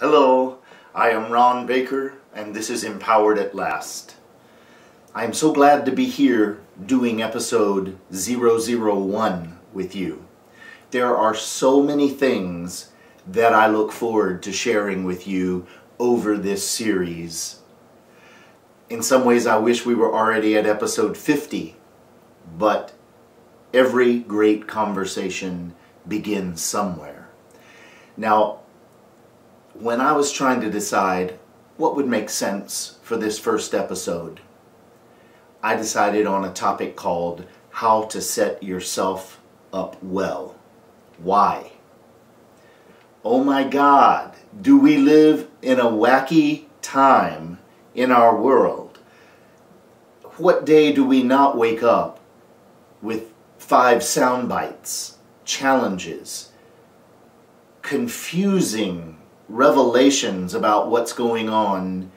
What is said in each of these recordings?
Hello, I am Ron Baker, and this is Empowered at Last. I am so glad to be here doing episode 001 with you. There are so many things that I look forward to sharing with you over this series. In some ways, I wish we were already at episode 50, but every great conversation begins somewhere. Now, when I was trying to decide what would make sense for this first episode, I decided on a topic called How to Set Yourself Up Well. Why? Oh my God, do we live in a wacky time in our world? What day do we not wake up with five sound bites, challenges, confusing revelations about what's going on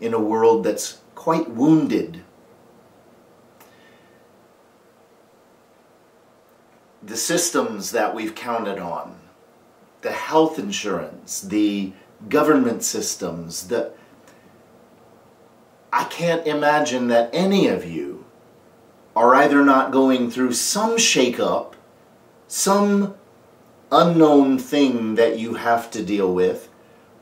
in a world that's quite wounded. The systems that we've counted on, the health insurance, the government systems, the I can't imagine that any of you are either not going through some shakeup, some unknown thing that you have to deal with,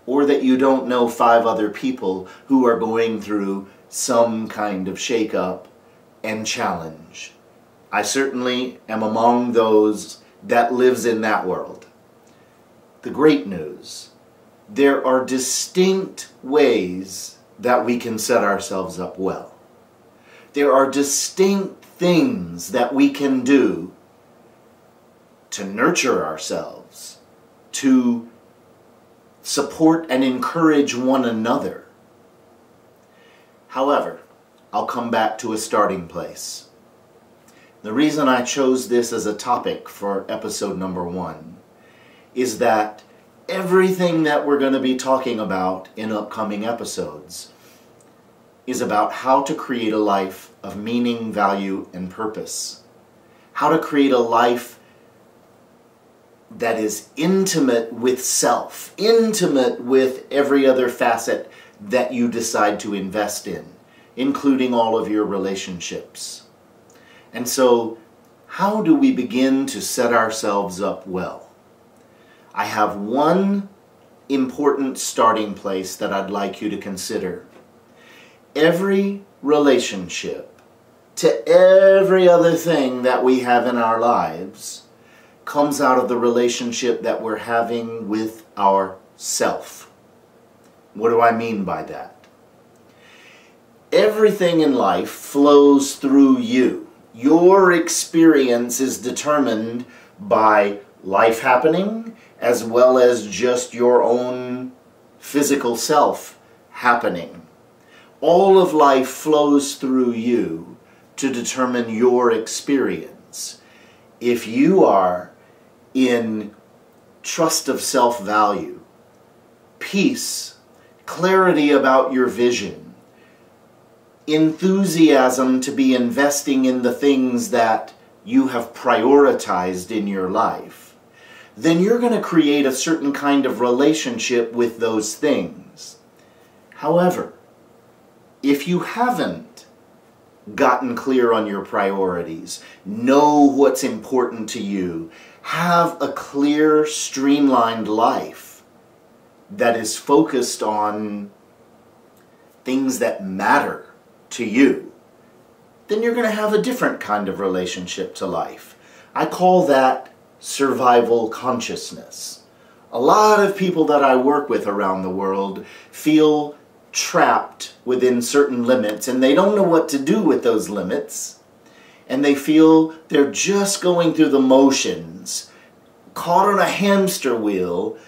or that you don't know five other people who are going through some kind of shakeup and challenge. I certainly am among those that lives in that world. The great news, there are distinct ways that we can set ourselves up well. There are distinct things that we can do to nurture ourselves, to support and encourage one another. However, I'll come back to a starting place. The reason I chose this as a topic for episode number one is that everything that we're going to be talking about in upcoming episodes is about how to create a life of meaning, value, and purpose. How to create a life that is intimate with self, intimate with every other facet that you decide to invest in, including all of your relationships. And so, how do we begin to set ourselves up well? I have one important starting place that I'd like you to consider. Every relationship to every other thing that we have in our lives comes out of the relationship that we're having with our self. What do I mean by that? Everything in life flows through you. Your experience is determined by life happening as well as just your own physical self happening. All of life flows through you to determine your experience. If you are in trust of self value, peace, clarity about your vision, enthusiasm to be investing in the things that you have prioritized in your life, then you're going to create a certain kind of relationship with those things. However, if you haven't gotten clear on your priorities, know what's important to you, have a clear, streamlined life that is focused on things that matter to you, then you're going to have a different kind of relationship to life. I call that survival consciousness. A lot of people that I work with around the world feel trapped within certain limits and they don't know what to do with those limits and they feel they're just going through the motions, caught on a hamster wheel,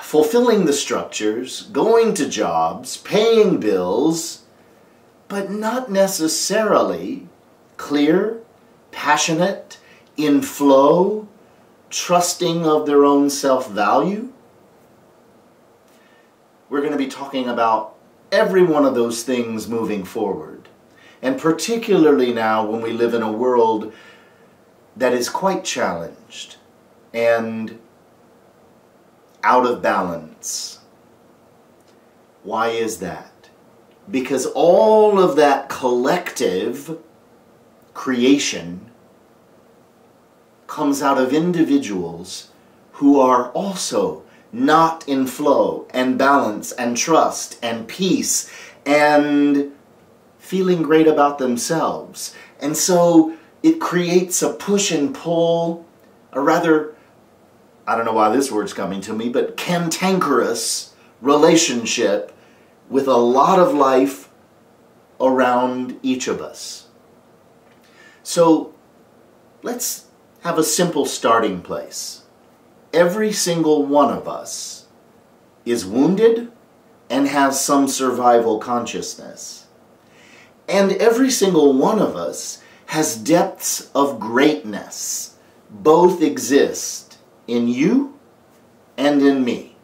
fulfilling the structures, going to jobs, paying bills, but not necessarily clear, passionate, in flow, trusting of their own self value. We're going to be talking about every one of those things moving forward. And particularly now when we live in a world that is quite challenged and out of balance. Why is that? Because all of that collective creation comes out of individuals who are also not in flow and balance and trust and peace and feeling great about themselves. And so it creates a push and pull, a rather, I don't know why this word's coming to me, but cantankerous relationship with a lot of life around each of us. So let's have a simple starting place. Every single one of us is wounded and has some survival consciousness. And every single one of us has depths of greatness. Both exist in you and in me.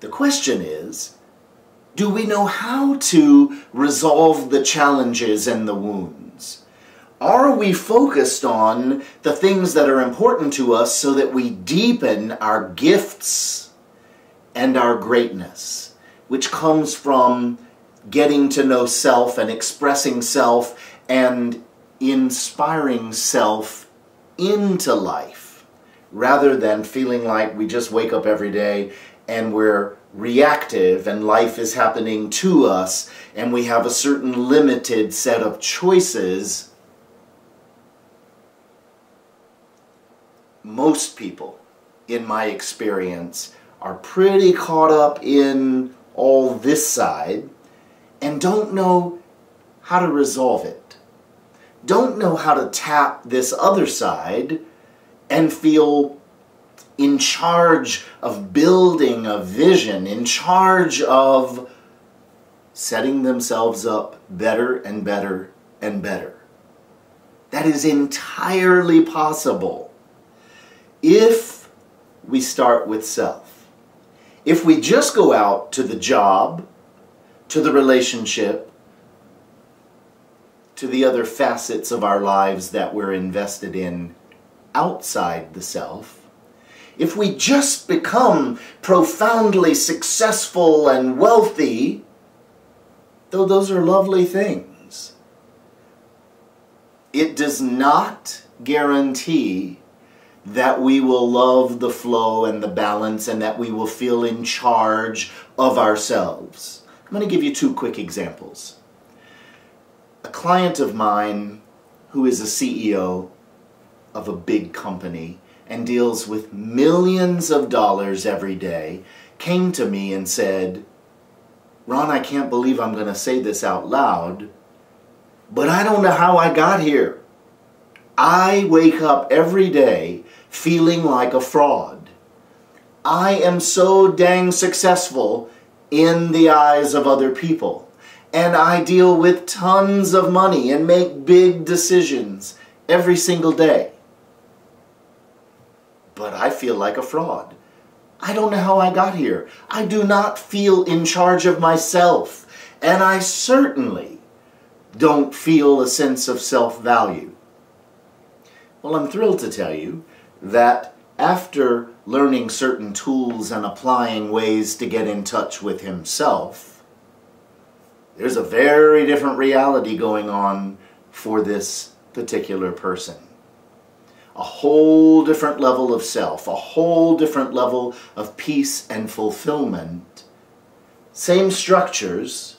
The question is, do we know how to resolve the challenges and the wounds? Are we focused on the things that are important to us so that we deepen our gifts and our greatness, which comes from getting to know self and expressing self and inspiring self into life rather than feeling like we just wake up every day and we're reactive and life is happening to us and we have a certain limited set of choices. Most people, in my experience, are pretty caught up in all this side and don't know how to resolve it. Don't know how to tap this other side and feel in charge of building a vision, in charge of setting themselves up better and better and better. That is entirely possible if we start with self. If we just go out to the job, to the relationship, to the other facets of our lives that we're invested in outside the self, if we just become profoundly successful and wealthy, though those are lovely things, it does not guarantee that we will love the flow and the balance and that we will feel in charge of ourselves. I'm going to give you two quick examples. A client of mine who is a CEO of a big company and deals with millions of dollars every day came to me and said, Ron, I can't believe I'm going to say this out loud, but I don't know how I got here. I wake up every day feeling like a fraud. I am so dang successful in the eyes of other people. And I deal with tons of money and make big decisions every single day. But I feel like a fraud. I don't know how I got here. I do not feel in charge of myself. And I certainly don't feel a sense of self-value. Well, I'm thrilled to tell you that after learning certain tools and applying ways to get in touch with himself, there's a very different reality going on for this particular person. A whole different level of self, a whole different level of peace and fulfillment. Same structures,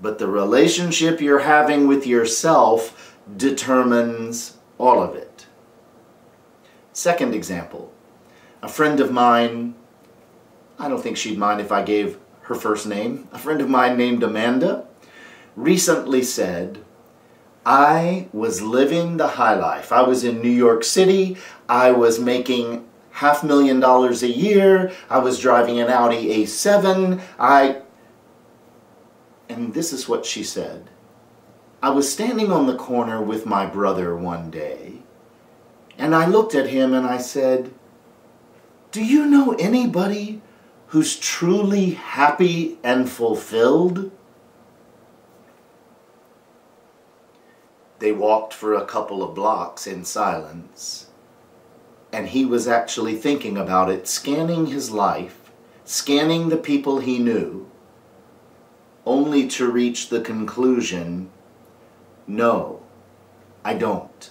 but the relationship you're having with yourself determines all of it. Second example, a friend of mine, I don't think she'd mind if I gave her first name, a friend of mine named Amanda, recently said, I was living the high life. I was in New York City. I was making half million dollars a year. I was driving an Audi A7. I, and this is what she said. I was standing on the corner with my brother one day and I looked at him and I said, Do you know anybody who's truly happy and fulfilled? They walked for a couple of blocks in silence. and he was actually thinking about it, scanning his life, scanning the people he knew, only to reach the conclusion no, I don't.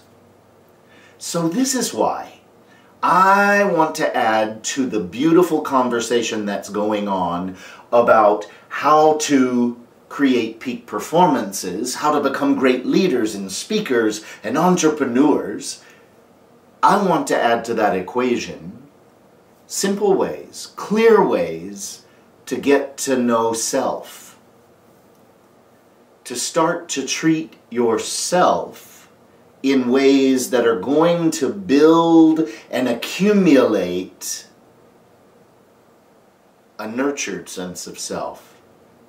So, this is why I want to add to the beautiful conversation that's going on about how to create peak performances, how to become great leaders and speakers and entrepreneurs. I want to add to that equation simple ways, clear ways to get to know self to start to treat yourself in ways that are going to build and accumulate a nurtured sense of self,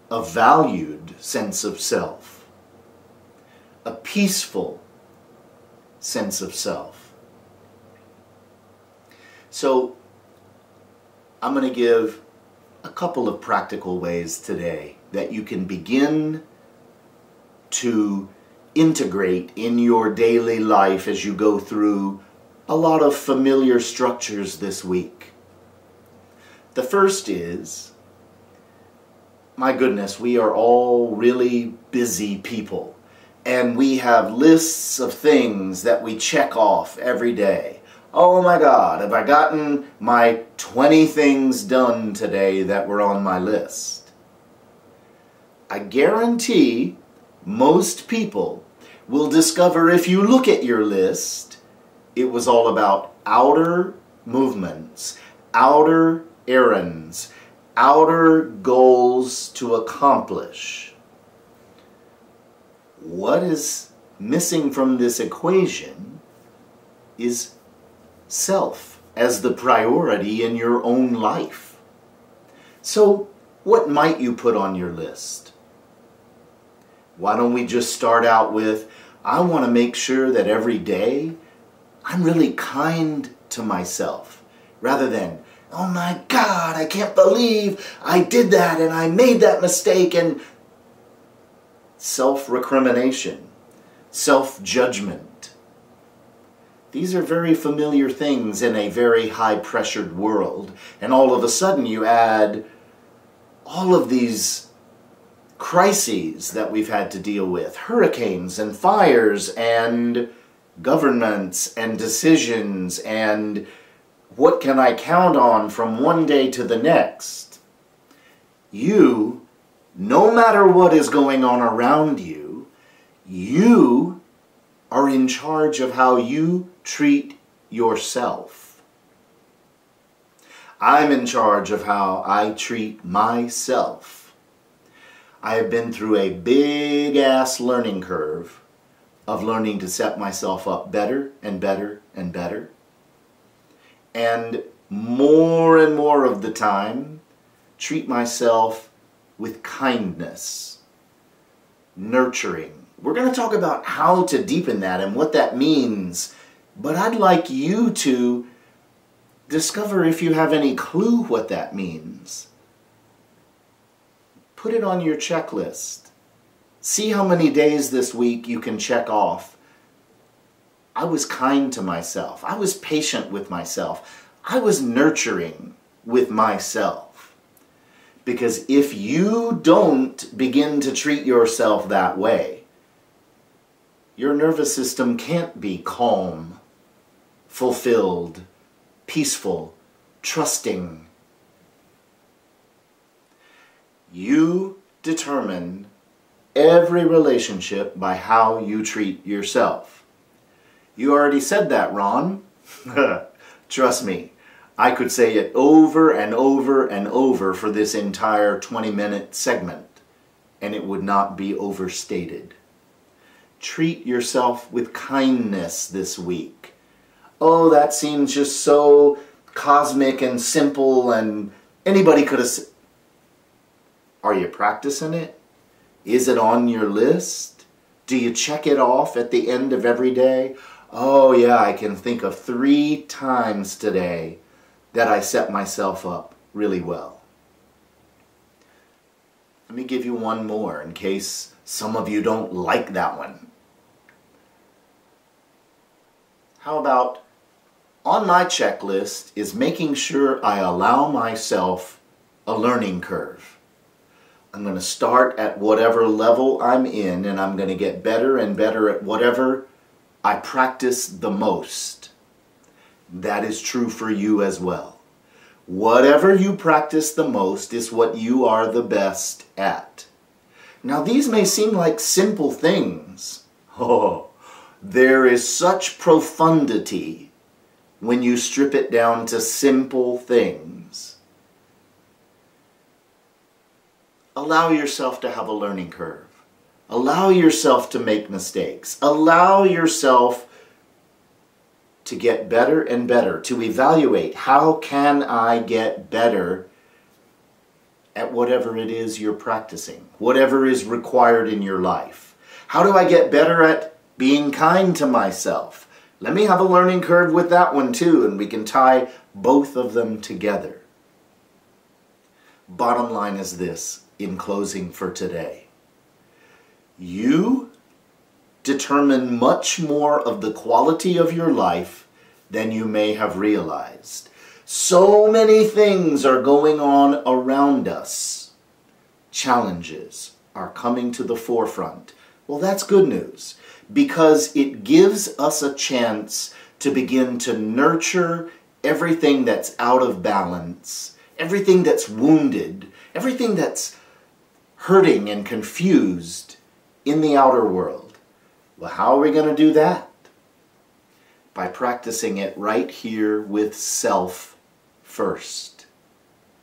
a valued sense of self, a peaceful sense of self. So, I'm going to give a couple of practical ways today that you can begin to integrate in your daily life as you go through a lot of familiar structures this week. The first is, my goodness, we are all really busy people. And we have lists of things that we check off every day. Oh my God, have I gotten my 20 things done today that were on my list? I guarantee most people will discover if you look at your list, it was all about outer movements, outer errands, outer goals to accomplish. What is missing from this equation is self as the priority in your own life. So, what might you put on your list? Why don't we just start out with, I want to make sure that every day I'm really kind to myself rather than, oh my God, I can't believe I did that and I made that mistake and self recrimination, self judgment. These are very familiar things in a very high pressured world, and all of a sudden you add all of these crises that we've had to deal with hurricanes and fires and governments and decisions and what can I count on from one day to the next. You, no matter what is going on around you, you are in charge of how you treat yourself. I'm in charge of how I treat myself. I have been through a big ass learning curve of learning to set myself up better and better and better. And more and more of the time, treat myself with kindness, nurturing. We're going to talk about how to deepen that and what that means, but I'd like you to discover if you have any clue what that means. Put it on your checklist. See how many days this week you can check off. I was kind to myself. I was patient with myself. I was nurturing with myself. Because if you don't begin to treat yourself that way, your nervous system can't be calm, fulfilled, peaceful, trusting, You determine every relationship by how you treat yourself. You already said that, Ron. Trust me, I could say it over and over and over for this entire 20 minute segment, and it would not be overstated. Treat yourself with kindness this week. Oh, that seems just so cosmic and simple, and anybody could have are you practicing it? Is it on your list? Do you check it off at the end of every day? Oh, yeah, I can think of three times today that I set myself up really well. Let me give you one more in case some of you don't like that one. How about On my checklist is making sure I allow myself a learning curve. I'm going to start at whatever level I'm in and I'm going to get better and better at whatever I practice the most. That is true for you as well. Whatever you practice the most is what you are the best at. Now, these may seem like simple things. Oh, there is such profundity when you strip it down to simple things. Allow yourself to have a learning curve. Allow yourself to make mistakes. Allow yourself to get better and better, to evaluate how can I get better at whatever it is you're practicing, whatever is required in your life. How do I get better at being kind to myself? Let me have a learning curve with that one too, and we can tie both of them together. Bottom line is this in closing for today. You determine much more of the quality of your life than you may have realized. So many things are going on around us. Challenges are coming to the forefront. Well, that's good news because it gives us a chance to begin to nurture everything that's out of balance, everything that's wounded, everything that's hurting and confused in the outer world. Well, how are we going to do that? By practicing it right here with self first.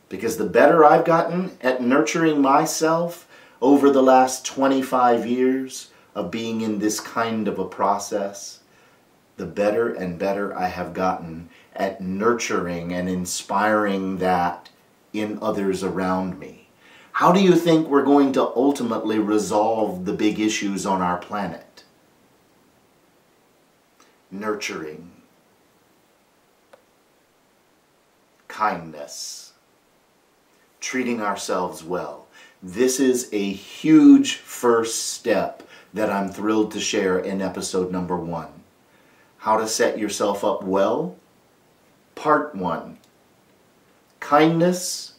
Because the better I've gotten at nurturing myself over the last 25 years of being in this kind of a process, the better and better I have gotten at nurturing and inspiring that in others around me. How do you think we're going to ultimately resolve the big issues on our planet? Nurturing kindness, treating ourselves well. This is a huge first step that I'm thrilled to share in episode number one. How to set yourself up well, part one. Kindness,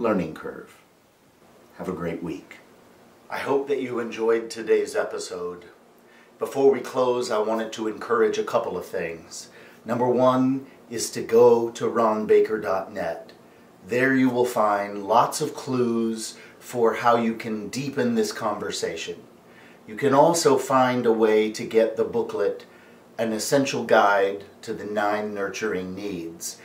learning curve. Have a great week. I hope that you enjoyed today's episode. Before we close, I wanted to encourage a couple of things. Number one is to go to ronbaker.net. There you will find lots of clues for how you can deepen this conversation. You can also find a way to get the booklet, An Essential Guide to the Nine Nurturing Needs.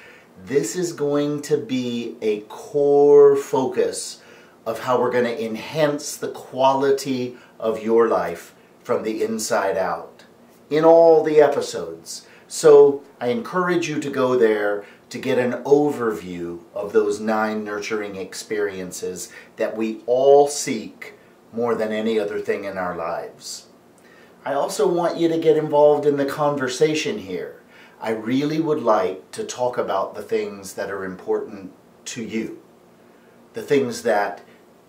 This is going to be a core focus of how we're going to enhance the quality of your life from the inside out in all the episodes. So I encourage you to go there to get an overview of those nine nurturing experiences that we all seek more than any other thing in our lives. I also want you to get involved in the conversation here. I really would like to talk about the things that are important to you, the things that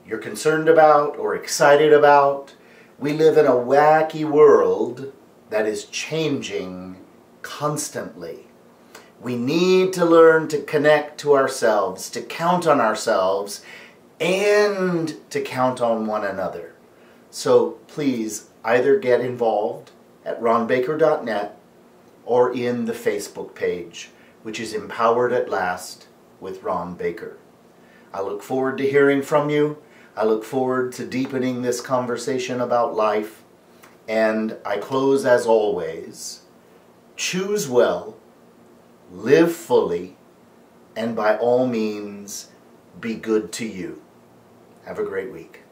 you're concerned about or excited about. We live in a wacky world that is changing constantly. We need to learn to connect to ourselves, to count on ourselves, and to count on one another. So please either get involved at ronbaker.net or in the Facebook page, which is Empowered at Last with Ron Baker. I look forward to hearing from you. I look forward to deepening this conversation about life. And I close as always choose well, live fully, and by all means, be good to you. Have a great week.